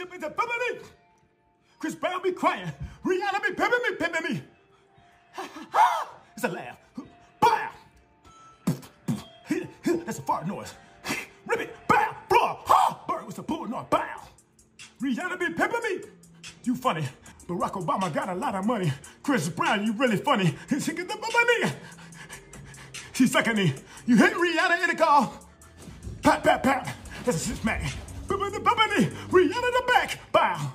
is a pimpin' me. Chris Brown be crying. Rihanna be pimpin' me, pimpin' me. it's a laugh. Bow. That's a fart noise. Ribbit, bow, blah, ha. Bird was a noise, bow. Rihanna be pimpin' me. You funny. Barack Obama got a lot of money. Chris Brown, you really funny. She get the money. She sucking me. You hit Rihanna in the car. Pat, pat, pat. That's a shit smack. Rihanna the back. Bow.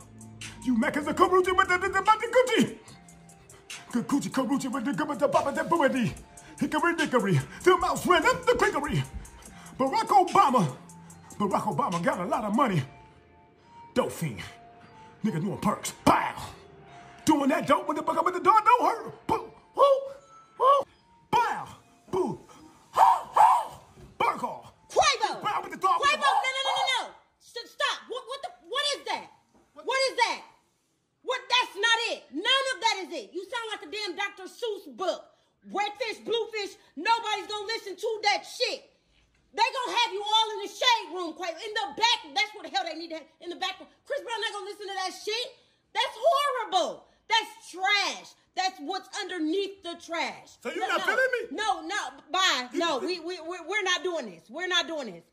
You mac as a karuchi with the the the Gucci. Coochie karuchi with the gumma the baba the booty. Hickory dickory. The mouse ran up the quickery. Barack Obama. Barack Obama got a lot of money. Dope fiend. Niggas doing perks. Pow. Doing that dope when the buck up in the door don't hurt. Boo. Woo. Woo. Bow. Boo. Ho. Ho. Burkle. Quavo! Bow with the dog. Quavo, no, no, no, no, no. S- stop. What, what the, what is that? What is that? What, that's not it. None of that is it. You sound like a damn Dr. Seuss book. Redfish, bluefish, nobody's gonna listen to that shit. They gonna have you all in the shade room. In the back, that's what the hell they need to have in the back. Room. Chris Brown not gonna listen to that shit. That's horrible. That's trash. That's what's underneath the trash. So you No, not no. feeling me? No, no, bye. No, we, we, we're, we're not doing this. We're not doing this.